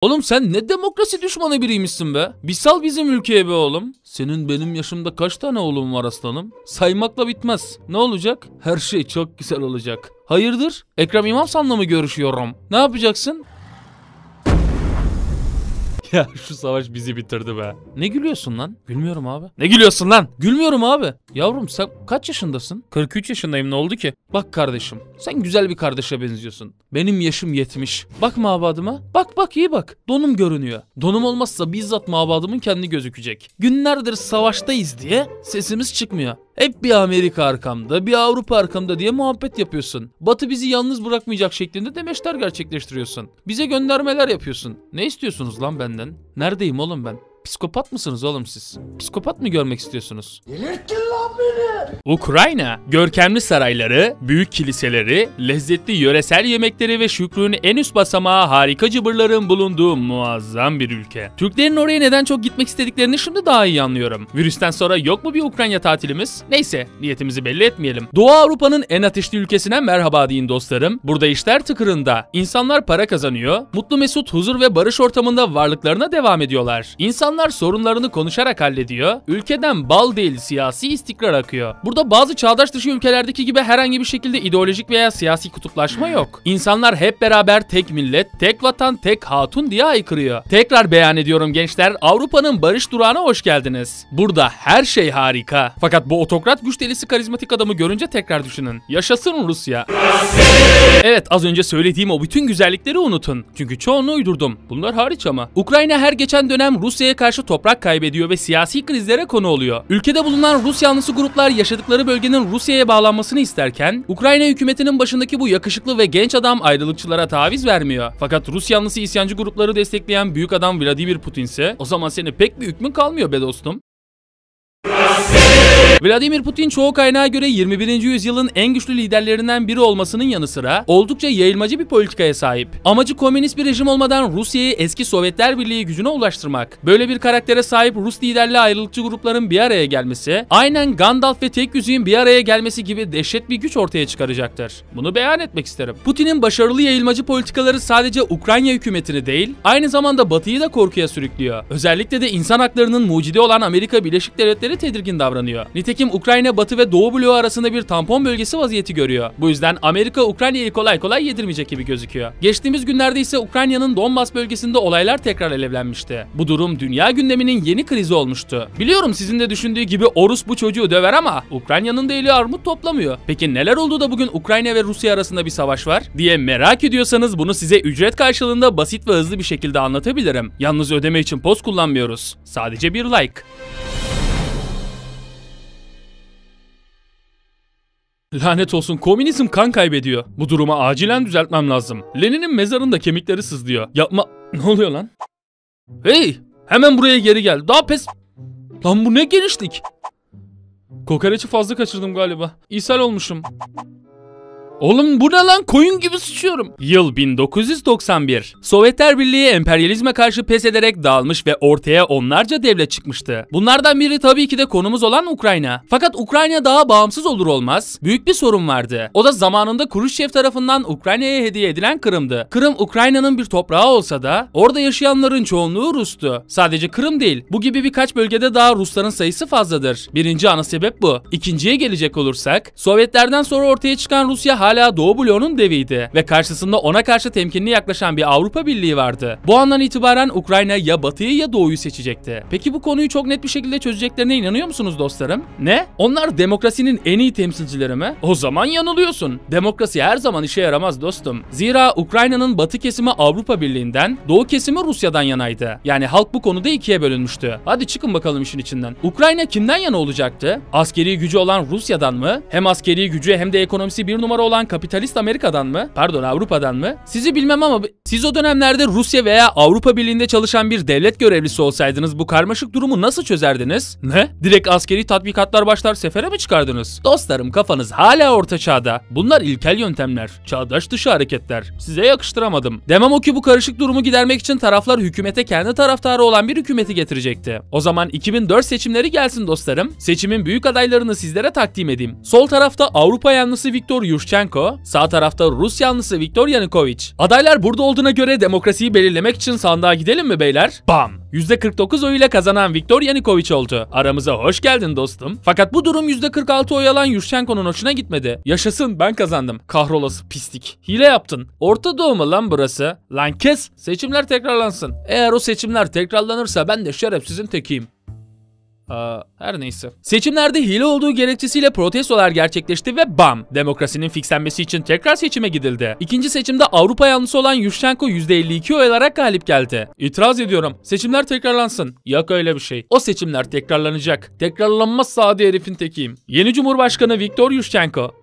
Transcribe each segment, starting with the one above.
Oğlum sen ne demokrasi düşmanı biriymişsin be. Bir sal bizim ülkeye be oğlum. Senin benim yaşımda kaç tane oğlum var aslanım? Saymakla bitmez. Ne olacak? Her şey çok güzel olacak. Hayırdır? Ekrem İmamsan'la mı görüşüyorum? Ne yapacaksın? Ya şu savaş bizi bitirdi be. Ne gülüyorsun lan? Gülmüyorum abi. Ne gülüyorsun lan? Gülmüyorum abi. Yavrum sen kaç yaşındasın? 43 yaşındayım ne oldu ki? Bak kardeşim sen güzel bir kardeşe benziyorsun. Benim yaşım 70. Bak mabadıma. Bak bak iyi bak. Donum görünüyor. Donum olmazsa bizzat mabadımın kendi gözükecek. Günlerdir savaştayız diye sesimiz çıkmıyor. Hep bir Amerika arkamda, bir Avrupa arkamda diye muhabbet yapıyorsun. Batı bizi yalnız bırakmayacak şeklinde demeçler gerçekleştiriyorsun. Bize göndermeler yapıyorsun. Ne istiyorsunuz lan benden? Neredeyim oğlum ben? Psikopat mısınız oğlum siz? Psikopat mı görmek istiyorsunuz? Delirttin Ukrayna, görkemli sarayları, büyük kiliseleri, lezzetli yöresel yemekleri ve şükrün en üst basamağı harika cıbırların bulunduğu muazzam bir ülke. Türklerin oraya neden çok gitmek istediklerini şimdi daha iyi anlıyorum. Virüsten sonra yok mu bir Ukrayna tatilimiz? Neyse, niyetimizi belli etmeyelim. Doğu Avrupa'nın en ateşli ülkesine merhaba deyin dostlarım. Burada işler tıkırında. İnsanlar para kazanıyor, mutlu mesut huzur ve barış ortamında varlıklarına devam ediyorlar. İnsanlar sorunlarını konuşarak hallediyor. Ülkeden bal değil siyasi istikrar akıyor. Burada bazı çağdaş dışı ülkelerdeki gibi herhangi bir şekilde ideolojik veya siyasi kutuplaşma yok. İnsanlar hep beraber tek millet, tek vatan, tek hatun diye aykırıyor. Tekrar beyan ediyorum gençler, Avrupa'nın barış durağına hoş geldiniz. Burada her şey harika. Fakat bu otokrat güç delisi karizmatik adamı görünce tekrar düşünün. Yaşasın Rusya. Evet az önce söylediğim o bütün güzellikleri unutun. Çünkü çoğunu uydurdum. Bunlar hariç ama. Ukrayna her geçen dönem Rusya'ya karşı toprak kaybediyor ve siyasi krizlere konu oluyor. Ülkede bulunan Rus yanlısı gruplar yaşadıkları bölgenin Rusya'ya bağlanmasını isterken Ukrayna hükümetinin başındaki bu yakışıklı ve genç adam ayrılıkçılara taviz vermiyor. Fakat Rus yanlısı isyancı grupları destekleyen büyük adam Vladimir Putin ise o zaman seni pek bir hükmün kalmıyor be dostum. Vladimir Putin çoğu kaynağa göre 21. yüzyılın en güçlü liderlerinden biri olmasının yanı sıra oldukça yayılmacı bir politikaya sahip. Amacı komünist bir rejim olmadan Rusya'yı eski Sovyetler Birliği gücüne ulaştırmak. Böyle bir karaktere sahip Rus liderli ayrılıkçı grupların bir araya gelmesi, aynen Gandalf ve Tek Yüzüğün bir araya gelmesi gibi dehşet bir güç ortaya çıkaracaktır. Bunu beyan etmek isterim. Putin'in başarılı yayılmacı politikaları sadece Ukrayna hükümetini değil, aynı zamanda Batı'yı da korkuya sürüklüyor. Özellikle de insan haklarının mucidi olan Amerika Birleşik Devletleri tedirgin davranıyor. Nitekim Ukrayna Batı ve Doğu bloğu arasında bir tampon bölgesi vaziyeti görüyor. Bu yüzden Amerika Ukrayna'yı kolay kolay yedirmeyecek gibi gözüküyor. Geçtiğimiz günlerde ise Ukrayna'nın Donbas bölgesinde olaylar tekrar alevlenmişti. Bu durum dünya gündeminin yeni krizi olmuştu. Biliyorum sizin de düşündüğü gibi Orus bu çocuğu döver ama Ukrayna'nın da eli armut toplamıyor. Peki neler oldu da bugün Ukrayna ve Rusya arasında bir savaş var? diye merak ediyorsanız bunu size ücret karşılığında basit ve hızlı bir şekilde anlatabilirim. Yalnız ödeme için poz kullanmıyoruz. Sadece bir like. Lanet olsun komünizm kan kaybediyor. Bu durumu acilen düzeltmem lazım. Lenin'in mezarında kemikleri sızlıyor. Yapma... Ne oluyor lan? Hey! Hemen buraya geri gel. Daha pes... Lan bu ne genişlik? Kokoreçi fazla kaçırdım galiba. İshal olmuşum. Oğlum bu ne lan koyun gibi sıçıyorum. Yıl 1991. Sovyetler Birliği emperyalizme karşı pes ederek dağılmış ve ortaya onlarca devlet çıkmıştı. Bunlardan biri tabii ki de konumuz olan Ukrayna. Fakat Ukrayna daha bağımsız olur olmaz büyük bir sorun vardı. O da zamanında Khrushchev tarafından Ukrayna'ya hediye edilen Kırım'dı. Kırım Ukrayna'nın bir toprağı olsa da orada yaşayanların çoğunluğu Rus'tu. Sadece Kırım değil. Bu gibi birkaç bölgede daha Rusların sayısı fazladır. Birinci ana sebep bu. İkinciye gelecek olursak Sovyetlerden sonra ortaya çıkan Rusya hala Doğu bloğunun deviydi ve karşısında ona karşı temkinli yaklaşan bir Avrupa Birliği vardı. Bu andan itibaren Ukrayna ya Batı'yı ya Doğu'yu seçecekti. Peki bu konuyu çok net bir şekilde çözeceklerine inanıyor musunuz dostlarım? Ne? Onlar demokrasinin en iyi temsilcileri mi? O zaman yanılıyorsun. Demokrasi her zaman işe yaramaz dostum. Zira Ukrayna'nın batı kesimi Avrupa Birliği'nden, doğu kesimi Rusya'dan yanaydı. Yani halk bu konuda ikiye bölünmüştü. Hadi çıkın bakalım işin içinden. Ukrayna kimden yana olacaktı? Askeri gücü olan Rusya'dan mı? Hem askeri gücü hem de ekonomisi bir numara olan kapitalist Amerika'dan mı? Pardon Avrupa'dan mı? Sizi bilmem ama siz o dönemlerde Rusya veya Avrupa Birliği'nde çalışan bir devlet görevlisi olsaydınız bu karmaşık durumu nasıl çözerdiniz? Ne? Direkt askeri tatbikatlar başlar sefere mi çıkardınız? Dostlarım kafanız hala orta çağda. Bunlar ilkel yöntemler. Çağdaş dışı hareketler. Size yakıştıramadım. Demem o ki bu karışık durumu gidermek için taraflar hükümete kendi taraftarı olan bir hükümeti getirecekti. O zaman 2004 seçimleri gelsin dostlarım. Seçimin büyük adaylarını sizlere takdim edeyim. Sol tarafta Avrupa yanlısı Viktor Yushchenko Yushchenko, sağ tarafta Rus yanlısı Viktor Yanukovych. Adaylar burada olduğuna göre demokrasiyi belirlemek için sandığa gidelim mi beyler? Bam! %49 oyuyla kazanan Viktor Yanukovych oldu. Aramıza hoş geldin dostum. Fakat bu durum %46 oy alan Yushchenko'nun hoşuna gitmedi. Yaşasın ben kazandım. Kahrolası pislik. Hile yaptın. Orta Doğu mu lan burası? Lan kes. Seçimler tekrarlansın. Eğer o seçimler tekrarlanırsa ben de şerefsizin tekiyim. Aa, her neyse. Seçimlerde hile olduğu gerekçesiyle protestolar gerçekleşti ve bam! Demokrasinin fixlenmesi için tekrar seçime gidildi. İkinci seçimde Avrupa yanlısı olan Yushchenko %52 oy alarak galip geldi. İtiraz ediyorum. Seçimler tekrarlansın. Yok öyle bir şey. O seçimler tekrarlanacak. Tekrarlanmaz sade herifin tekiyim. Yeni Cumhurbaşkanı Viktor Yushchenko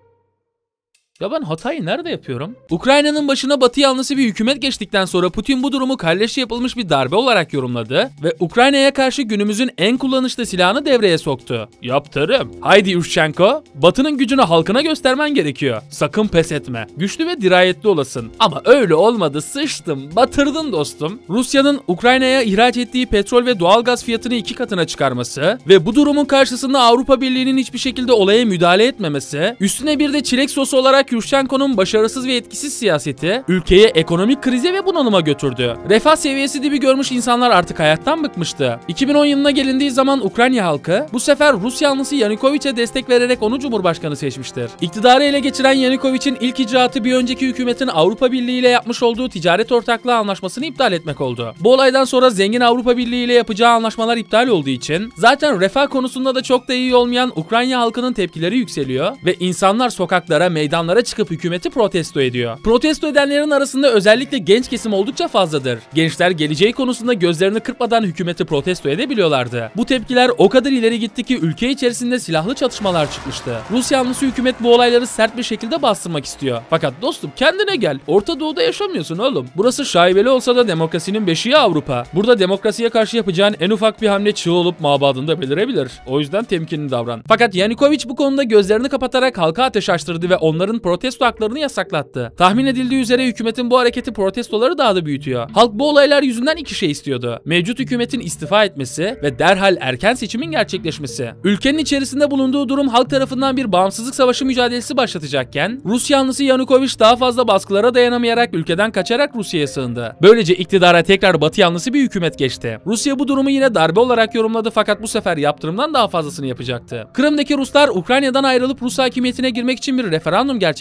ya ben hatayı nerede yapıyorum? Ukrayna'nın başına Batı yanlısı bir hükümet geçtikten sonra Putin bu durumu kalleşçe yapılmış bir darbe olarak yorumladı ve Ukrayna'ya karşı günümüzün en kullanışlı silahını devreye soktu. Yaptırım. Haydi Yushchenko, Batı'nın gücünü halkına göstermen gerekiyor. Sakın pes etme. Güçlü ve dirayetli olasın. Ama öyle olmadı sıçtım, batırdın dostum. Rusya'nın Ukrayna'ya ihraç ettiği petrol ve doğalgaz fiyatını iki katına çıkarması ve bu durumun karşısında Avrupa Birliği'nin hiçbir şekilde olaya müdahale etmemesi, üstüne bir de çilek sosu olarak Yushchenko'nun başarısız ve etkisiz siyaseti ülkeyi ekonomik krize ve bunalıma götürdü. Refah seviyesi dibi görmüş insanlar artık hayattan bıkmıştı. 2010 yılına gelindiği zaman Ukrayna halkı bu sefer Rus yanlısı Yanukovych'e destek vererek onu cumhurbaşkanı seçmiştir. İktidarı ele geçiren Yanukovych'in ilk icraatı bir önceki hükümetin Avrupa Birliği ile yapmış olduğu ticaret ortaklığı anlaşmasını iptal etmek oldu. Bu olaydan sonra zengin Avrupa Birliği ile yapacağı anlaşmalar iptal olduğu için zaten refah konusunda da çok da iyi olmayan Ukrayna halkının tepkileri yükseliyor ve insanlar sokaklara, meydanlara çıkıp hükümeti protesto ediyor. Protesto edenlerin arasında özellikle genç kesim oldukça fazladır. Gençler geleceği konusunda gözlerini kırpmadan hükümeti protesto edebiliyorlardı. Bu tepkiler o kadar ileri gitti ki ülke içerisinde silahlı çatışmalar çıkmıştı. Rus yanlısı hükümet bu olayları sert bir şekilde bastırmak istiyor. Fakat dostum kendine gel. Orta Doğu'da yaşamıyorsun oğlum. Burası şaibeli olsa da demokrasinin beşiği Avrupa. Burada demokrasiye karşı yapacağın en ufak bir hamle çığ olup mabadında belirebilir. O yüzden temkinli davran. Fakat Yanukovych bu konuda gözlerini kapatarak halka ateş açtırdı ve onların protesto haklarını yasaklattı. Tahmin edildiği üzere hükümetin bu hareketi protestoları daha da büyütüyor. Halk bu olaylar yüzünden iki şey istiyordu. Mevcut hükümetin istifa etmesi ve derhal erken seçimin gerçekleşmesi. Ülkenin içerisinde bulunduğu durum halk tarafından bir bağımsızlık savaşı mücadelesi başlatacakken Rus yanlısı Yanukovych daha fazla baskılara dayanamayarak ülkeden kaçarak Rusya'ya sığındı. Böylece iktidara tekrar Batı yanlısı bir hükümet geçti. Rusya bu durumu yine darbe olarak yorumladı fakat bu sefer yaptırımdan daha fazlasını yapacaktı. Kırım'daki Ruslar Ukrayna'dan ayrılıp Rus hakimiyetine girmek için bir referandum gerçekleştirdi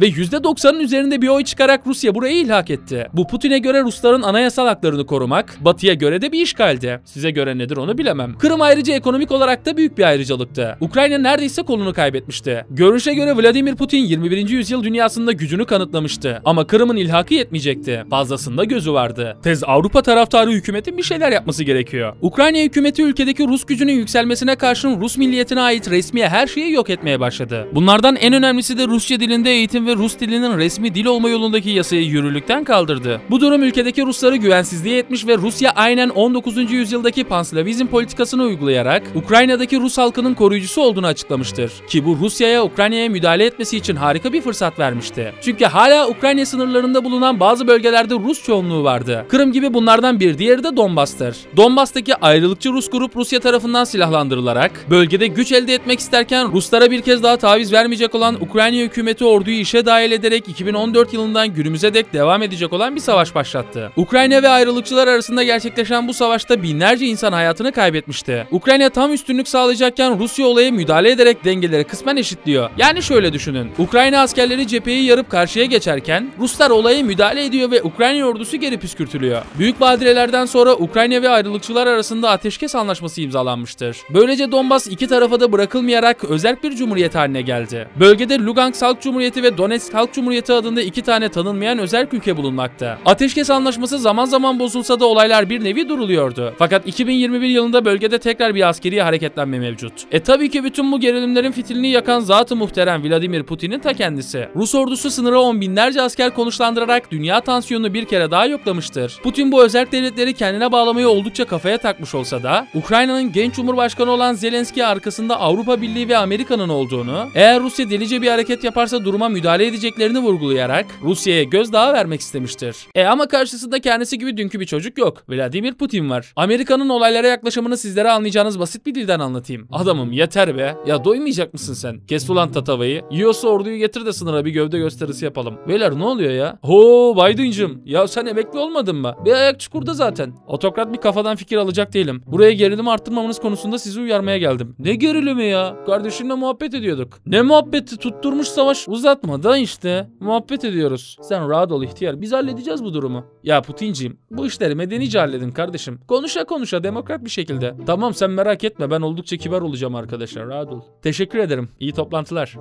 ve %90'ın üzerinde bir oy çıkarak Rusya burayı ilhak etti. Bu Putin'e göre Rusların anayasal haklarını korumak, Batı'ya göre de bir işgaldi. Size göre nedir onu bilemem. Kırım ayrıca ekonomik olarak da büyük bir ayrıcalıktı. Ukrayna neredeyse kolunu kaybetmişti. Görünüşe göre Vladimir Putin 21. yüzyıl dünyasında gücünü kanıtlamıştı. Ama Kırım'ın ilhakı yetmeyecekti. Fazlasında gözü vardı. Tez Avrupa taraftarı hükümetin bir şeyler yapması gerekiyor. Ukrayna hükümeti ülkedeki Rus gücünün yükselmesine karşın Rus milliyetine ait resmiye her şeyi yok etmeye başladı. Bunlardan en önemlisi de Rusça dilinde eğitim ve Rus dilinin resmi dil olma yolundaki yasayı yürürlükten kaldırdı. Bu durum ülkedeki Rusları güvensizliğe etmiş ve Rusya aynen 19. yüzyıldaki panslavizm politikasını uygulayarak Ukrayna'daki Rus halkının koruyucusu olduğunu açıklamıştır. Ki bu Rusya'ya Ukrayna'ya müdahale etmesi için harika bir fırsat vermişti. Çünkü hala Ukrayna sınırlarında bulunan bazı bölgelerde Rus çoğunluğu vardı. Kırım gibi bunlardan bir diğeri de Donbas'tır. Donbas'taki ayrılıkçı Rus grup Rusya tarafından silahlandırılarak bölgede güç elde etmek isterken Ruslara bir kez daha taviz vermeyecek olan Ukrayna hükümeti orduyu işe dahil ederek 2014 yılından günümüze dek devam edecek olan bir savaş başlattı. Ukrayna ve ayrılıkçılar arasında gerçekleşen bu savaşta binlerce insan hayatını kaybetmişti. Ukrayna tam üstünlük sağlayacakken Rusya olaya müdahale ederek dengeleri kısmen eşitliyor. Yani şöyle düşünün. Ukrayna askerleri cepheyi yarıp karşıya geçerken Ruslar olaya müdahale ediyor ve Ukrayna ordusu geri püskürtülüyor. Büyük badirelerden sonra Ukrayna ve ayrılıkçılar arasında ateşkes anlaşması imzalanmıştır. Böylece Donbas iki tarafa da bırakılmayarak özerk bir cumhuriyet haline geldi. Bölgede Lugansk Halk Cumhuriyeti ve Donetsk Halk Cumhuriyeti adında iki tane tanınmayan özerk ülke bulunmakta. Ateşkes anlaşması zaman zaman bozulsa da olaylar bir nevi duruluyordu. Fakat 2021 yılında bölgede tekrar bir askeri hareketlenme mevcut. E tabii ki bütün bu gerilimlerin fitilini yakan zatı muhterem Vladimir Putin'in ta kendisi. Rus ordusu sınıra on binlerce asker konuşlandırarak dünya tansiyonunu bir kere daha yoklamıştır. Putin bu özerk devletleri kendine bağlamayı oldukça kafaya takmış olsa da Ukrayna'nın genç cumhurbaşkanı olan Zelenski arkasında Avrupa Birliği ve Amerika'nın olduğunu, eğer Rusya delice bir hareket yaparsa duruma müdahale edeceklerini vurgulayarak Rusya'ya gözdağı vermek istemiştir. E ama karşısında kendisi gibi dünkü bir çocuk yok. Vladimir Putin var. Amerika'nın olaylara yaklaşımını sizlere anlayacağınız basit bir dilden anlatayım. Adamım yeter be. Ya doymayacak mısın sen? Kes ulan tatavayı. Yiyorsa orduyu getir de sınıra bir gövde gösterisi yapalım. Beyler ne oluyor ya? Ho Biden'cım. Ya sen emekli olmadın mı? Bir ayak çukurda zaten. Otokrat bir kafadan fikir alacak değilim. Buraya gerilimi arttırmamanız konusunda sizi uyarmaya geldim. Ne gerilimi ya? Kardeşimle muhabbet ediyorduk. Ne muhabbeti? Tutturmuş savaş uzatma da işte. Muhabbet ediyoruz. Sen rahat ol ihtiyar. Biz halledeceğiz bu durumu. Ya Putinciğim bu işleri medenice halledin kardeşim. Konuşa konuşa demokrat bir şekilde. Tamam sen merak etme ben oldukça kibar olacağım arkadaşlar. Rahat ol. Teşekkür ederim. İyi toplantılar.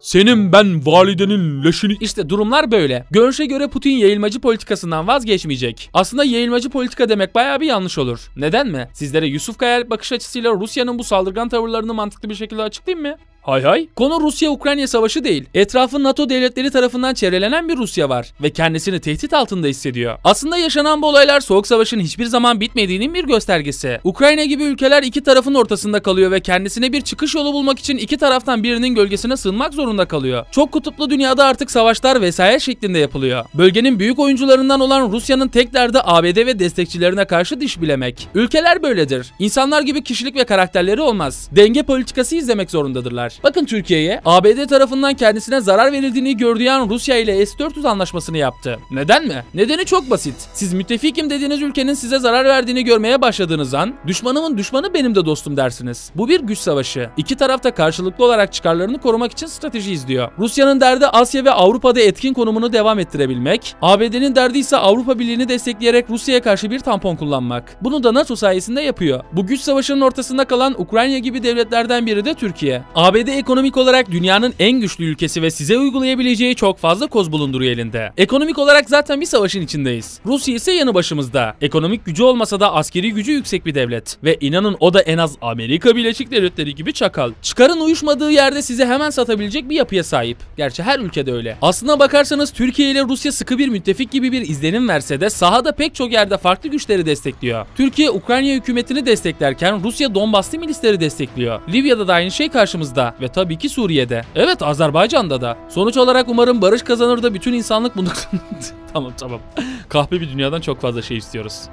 Senin ben validenin leşini... İşte durumlar böyle. Görüşe göre Putin yayılmacı politikasından vazgeçmeyecek. Aslında yayılmacı politika demek bayağı bir yanlış olur. Neden mi? Sizlere Yusuf Kayal bakış açısıyla Rusya'nın bu saldırgan tavırlarını mantıklı bir şekilde açıklayayım mı? Hay hay. Konu Rusya-Ukrayna savaşı değil. Etrafı NATO devletleri tarafından çevrelenen bir Rusya var ve kendisini tehdit altında hissediyor. Aslında yaşanan bu olaylar Soğuk Savaş'ın hiçbir zaman bitmediğinin bir göstergesi. Ukrayna gibi ülkeler iki tarafın ortasında kalıyor ve kendisine bir çıkış yolu bulmak için iki taraftan birinin gölgesine sığınmak zorunda kalıyor. Çok kutuplu dünyada artık savaşlar vesaire şeklinde yapılıyor. Bölgenin büyük oyuncularından olan Rusya'nın tek derdi ABD ve destekçilerine karşı diş bilemek. Ülkeler böyledir. İnsanlar gibi kişilik ve karakterleri olmaz. Denge politikası izlemek zorundadırlar. Bakın Türkiye'ye ABD tarafından kendisine zarar verildiğini gördüğü an Rusya ile S-400 anlaşmasını yaptı. Neden mi? Nedeni çok basit. Siz müttefikim dediğiniz ülkenin size zarar verdiğini görmeye başladığınız an düşmanımın düşmanı benim de dostum dersiniz. Bu bir güç savaşı. İki taraf da karşılıklı olarak çıkarlarını korumak için strateji izliyor. Rusya'nın derdi Asya ve Avrupa'da etkin konumunu devam ettirebilmek. ABD'nin derdi ise Avrupa Birliği'ni destekleyerek Rusya'ya karşı bir tampon kullanmak. Bunu da NATO sayesinde yapıyor. Bu güç savaşının ortasında kalan Ukrayna gibi devletlerden biri de Türkiye. ABD ekonomik olarak dünyanın en güçlü ülkesi ve size uygulayabileceği çok fazla koz bulunduruyor elinde. Ekonomik olarak zaten bir savaşın içindeyiz. Rusya ise yanı başımızda. Ekonomik gücü olmasa da askeri gücü yüksek bir devlet. Ve inanın o da en az Amerika Birleşik Devletleri gibi çakal. Çıkarın uyuşmadığı yerde size hemen satabilecek bir yapıya sahip. Gerçi her ülkede öyle. Aslına bakarsanız Türkiye ile Rusya sıkı bir müttefik gibi bir izlenim verse de sahada pek çok yerde farklı güçleri destekliyor. Türkiye Ukrayna hükümetini desteklerken Rusya Donbaslı milisleri destekliyor. Libya'da da aynı şey karşımızda ve tabii ki Suriye'de. Evet Azerbaycan'da da. Sonuç olarak umarım barış kazanır da bütün insanlık bunu... tamam tamam. Kahpe bir dünyadan çok fazla şey istiyoruz.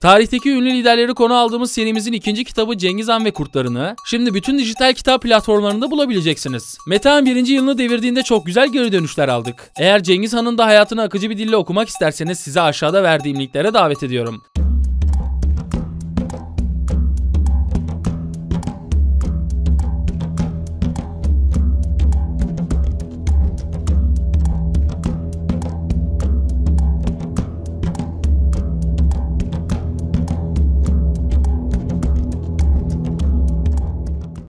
Tarihteki ünlü liderleri konu aldığımız serimizin ikinci kitabı Cengiz Han ve Kurtlarını şimdi bütün dijital kitap platformlarında bulabileceksiniz. Metehan birinci yılını devirdiğinde çok güzel geri dönüşler aldık. Eğer Cengiz Han'ın da hayatını akıcı bir dille okumak isterseniz size aşağıda verdiğim linklere davet ediyorum.